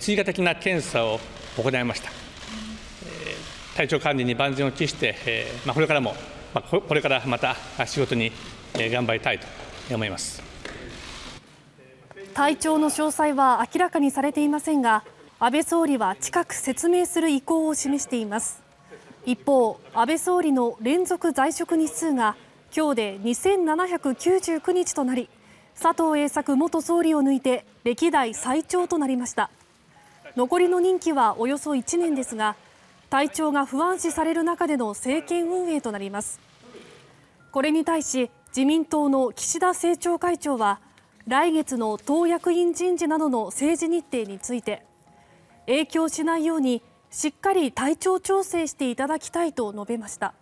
追加的な検査を行いました。体調管理に万全を期して、まあ、これからも、まあ、これからまた仕事に頑張りたいと思います。体調の詳細は明らかにされていませんが安倍総理は近く説明する意向を示しています一方安倍総理の連続在職日数が今日で2799日となり佐藤栄作元総理を抜いて歴代最長となりました残りの任期はおよそ1年ですが体調が不安視される中での政権運営となりますこれに対し自民党の岸田政調会長は来月の党役員人事などの政治日程について影響しないようにしっかり体調調整していただきたいと述べました。